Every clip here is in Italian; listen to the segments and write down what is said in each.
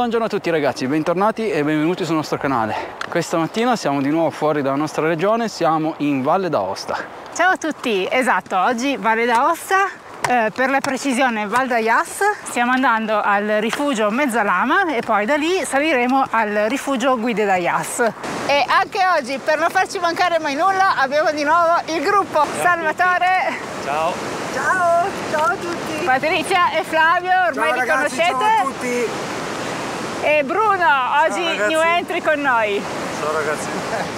Buongiorno a tutti ragazzi, bentornati e benvenuti sul nostro canale. Questa mattina siamo di nuovo fuori dalla nostra regione, siamo in Valle d'Aosta. Ciao a tutti, esatto, oggi Valle d'Aosta, eh, per la precisione Val d'Ayas, stiamo andando al rifugio Mezzalama e poi da lì saliremo al rifugio Guide d'Ayas. E anche oggi, per non farci mancare mai nulla, abbiamo di nuovo il gruppo Ciao Salvatore. Ciao! Ciao, ciao a tutti! Patrizia e Flavio, ormai ciao li ragazzi, conoscete. ciao a tutti! E Bruno, oggi ragazzi. new entry con noi. Ciao ragazzi!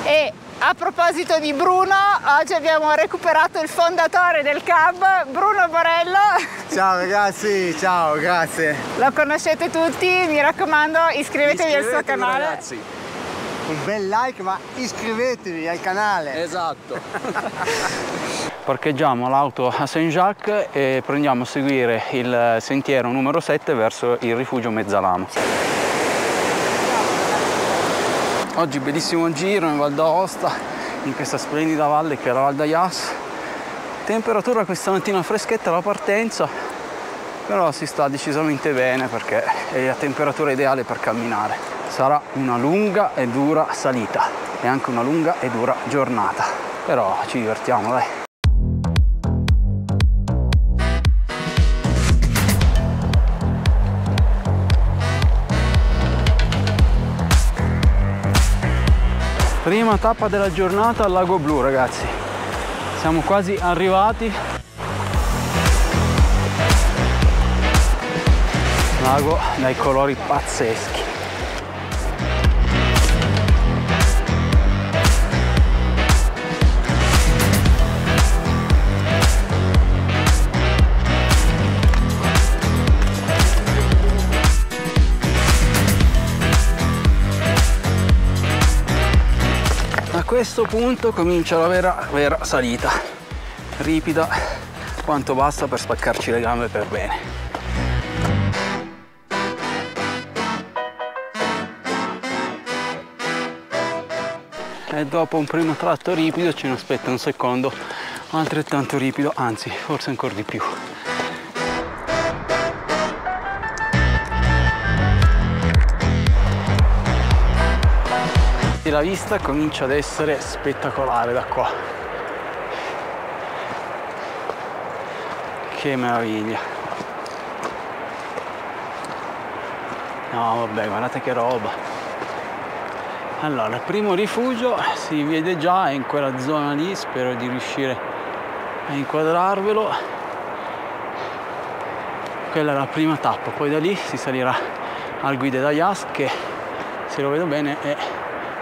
E a proposito di Bruno, oggi abbiamo recuperato il fondatore del CAB, Bruno Borello. Ciao ragazzi, ciao, grazie! Lo conoscete tutti, mi raccomando iscrivetevi al suo Iscrivetevi, canale. ragazzi. Un bel like, ma iscrivetevi al canale! Esatto! Parcheggiamo l'auto a Saint-Jacques e prendiamo a seguire il sentiero numero 7 verso il rifugio Mezzalama. Oggi bellissimo giro in Val d'Aosta, in questa splendida valle che è la Val d'Ayas. Temperatura questa mattina freschetta alla partenza, però si sta decisamente bene perché è la temperatura ideale per camminare. Sarà una lunga e dura salita e anche una lunga e dura giornata, però ci divertiamo dai. Prima tappa della giornata al Lago Blu ragazzi. Siamo quasi arrivati. Lago dai colori pazzeschi. Questo punto comincia la vera, vera salita, ripida quanto basta per spaccarci le gambe per bene. E dopo un primo tratto ripido ce ne aspetta un secondo altrettanto ripido, anzi forse ancora di più. La vista comincia ad essere spettacolare da qua. Che meraviglia. No, vabbè, guardate che roba. Allora, il primo rifugio si vede già in quella zona lì, spero di riuscire a inquadrarvelo. Quella è la prima tappa, poi da lì si salirà al Guide d'Ayas che, se lo vedo bene, è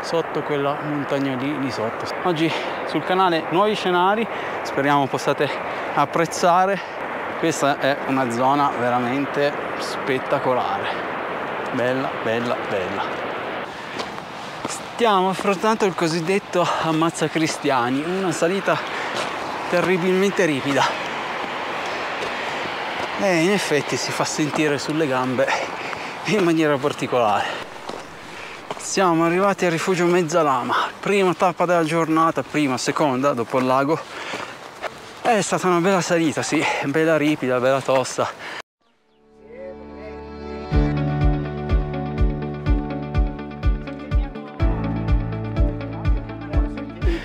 sotto quella montagna lì di sotto. Oggi sul canale nuovi scenari, speriamo possiate apprezzare. Questa è una zona veramente spettacolare. Bella, bella, bella. Stiamo affrontando il cosiddetto ammazza cristiani, una salita terribilmente ripida. E in effetti si fa sentire sulle gambe in maniera particolare. Siamo arrivati al rifugio Mezzalama, prima tappa della giornata, prima, seconda, dopo il lago. È stata una bella salita, sì, bella ripida, bella tosta.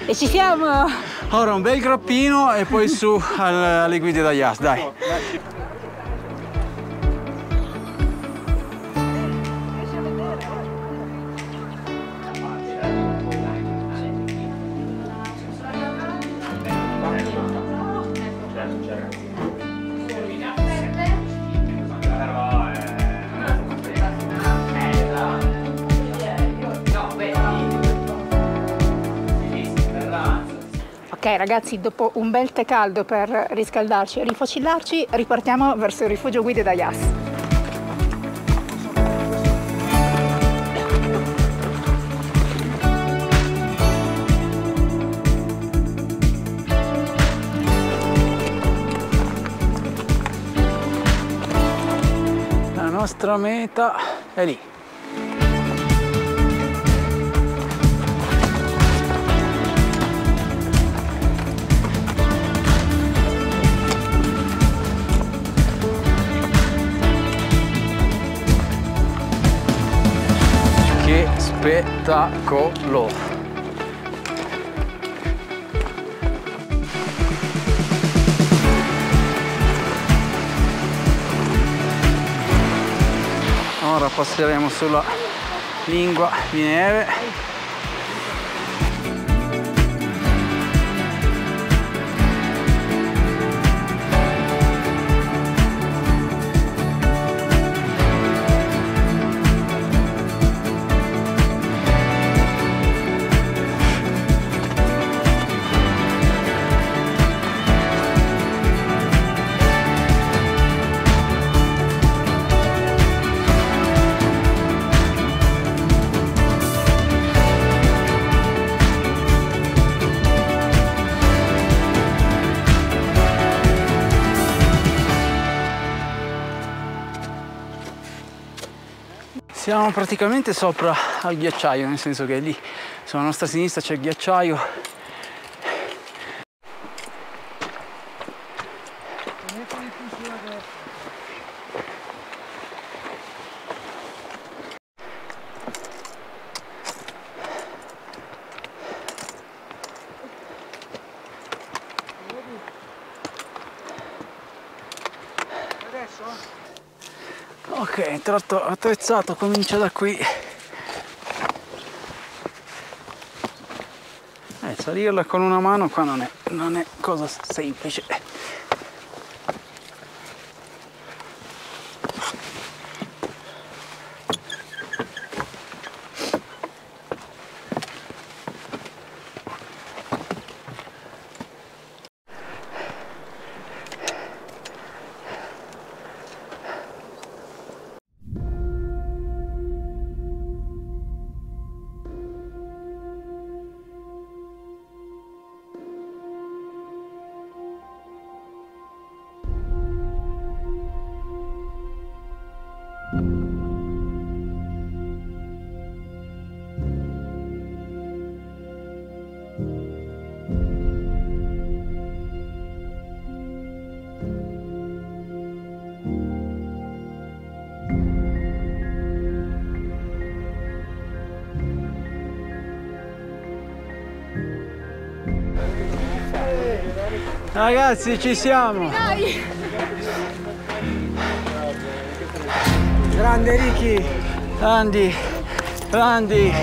E ci siamo! Ora un bel grappino e poi su al- alle guide da Yas, dai. Ragazzi, dopo un bel tè caldo per riscaldarci e rifocillarci, ripartiamo verso il rifugio guide da Yas. La nostra meta è lì. Spettacolo! ora passeremo sulla lingua di neve Siamo praticamente sopra al ghiacciaio, nel senso che lì sulla nostra sinistra c'è il ghiacciaio. Ok, tratto attrezzato comincia da qui. Eh, salirla con una mano qua non è, non è cosa semplice. Ragazzi, ci siamo! Grande Ricky! Grandi, grandi!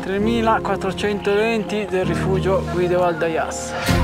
3420 del rifugio Guide Valdaias.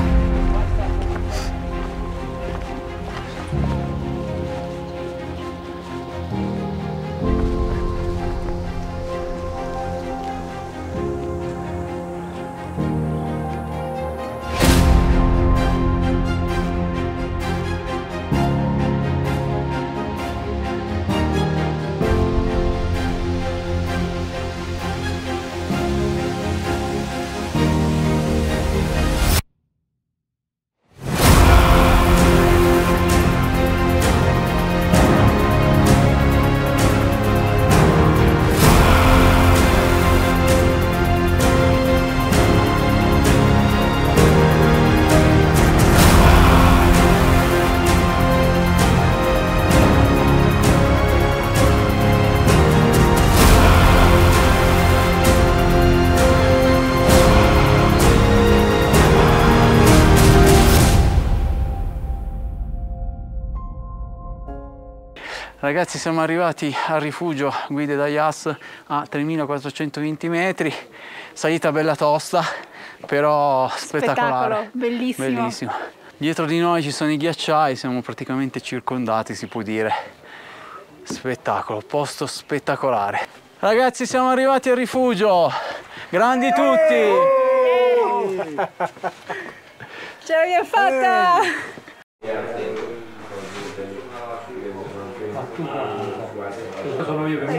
Ragazzi siamo arrivati al rifugio Guide da Yas a 3420 metri, salita bella tosta, però spettacolare. Bellissimo. Bellissimo. Dietro di noi ci sono i ghiacciai, siamo praticamente circondati si può dire. Spettacolo, posto spettacolare. Ragazzi siamo arrivati al rifugio, grandi tutti! Ce l'abbiamo fatta!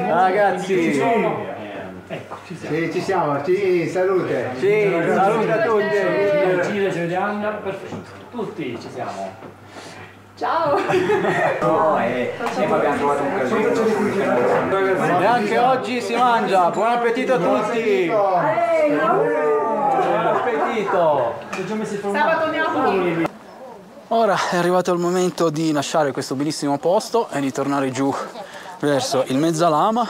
Ragazzi, Ecco, ci siamo. Sì, ci siamo, ci salute. Sì, salute a tutti. Gile, vede Anna, perfetto. Tutti ci siamo. E anche oggi si mangia. Buon appetito a tutti. Buon appetito. Sabato Ora è arrivato il momento di lasciare questo bellissimo posto e di tornare giù verso il Mezzalama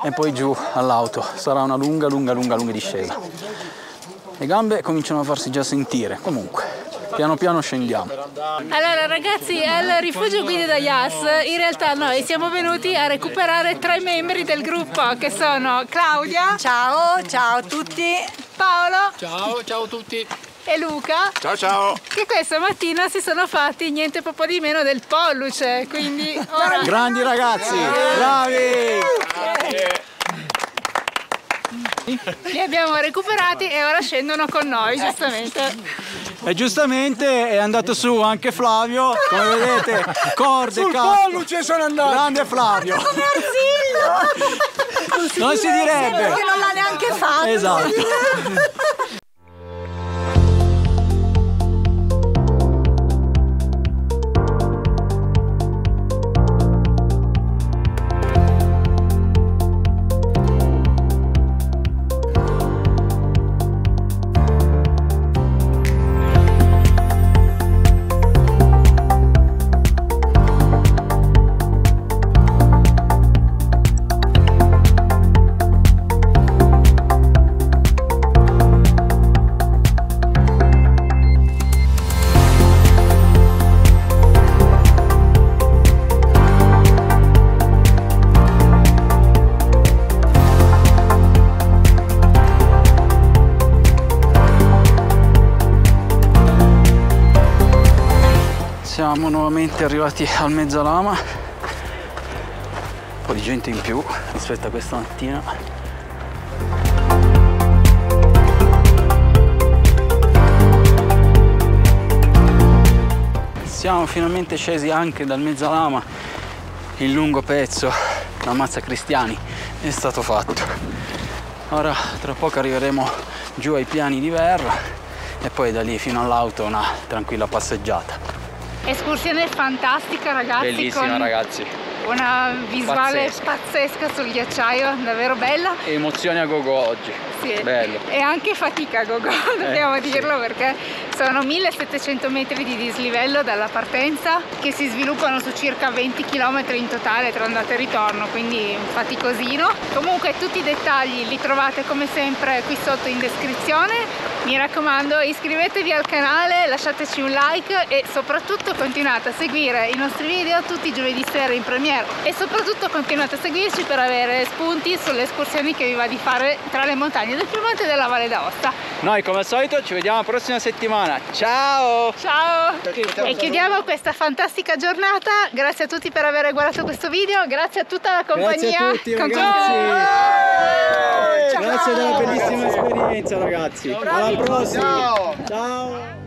e poi giù all'auto. Sarà una lunga, lunga, lunga, lunga discesa. Le gambe cominciano a farsi già sentire. Comunque, piano piano scendiamo. Allora ragazzi, al rifugio guide da Yas, in realtà noi siamo venuti a recuperare tre membri del gruppo che sono Claudia, Ciao, ciao a tutti. Paolo Ciao, ciao a tutti. E Luca Ciao ciao. che questa mattina si sono fatti niente poco di meno del polluce, quindi ora Grandi ragazzi, bravi! li abbiamo recuperati e ora scendono con noi, giustamente. E giustamente è andato su anche Flavio, come vedete, corde, Sul polluce sono andato. Grande Flavio! Non si direbbe! Che non l'ha neanche fatto. Esatto. Siamo nuovamente arrivati al Mezzalama. Un po' di gente in più rispetto a questa mattina. Siamo finalmente scesi anche dal Mezzalama. Il lungo pezzo da Mazza Cristiani è stato fatto. Ora tra poco arriveremo giù ai piani di Verra e poi da lì fino all'auto una tranquilla passeggiata. Escursione fantastica ragazzi, Bellissima ragazzi. una visuale Pazzesca. pazzesca sul ghiacciaio, davvero bella. Emozioni a gogo oggi. Sì. Bello. E anche fatica Gogo, dobbiamo sì. dirlo perché sono 1700 metri di dislivello dalla partenza che si sviluppano su circa 20 km in totale tra andata e ritorno, quindi un faticosino. Comunque tutti i dettagli li trovate come sempre qui sotto in descrizione. Mi raccomando iscrivetevi al canale, lasciateci un like e soprattutto continuate a seguire i nostri video tutti i giovedì sera in premiere e soprattutto continuate a seguirci per avere spunti sulle escursioni che vi va di fare tra le montagne del Piemonte e della Valle d'Aosta. Noi come al solito ci vediamo la prossima settimana. Ciao! Ciao! E chiudiamo questa fantastica giornata. Grazie a tutti per aver guardato questo video, grazie a tutta la compagnia. Grazie a tutti Con ragazzi! tutti. Grazie della bellissima esperienza ragazzi. Alla prossima! Ciao. Ciao.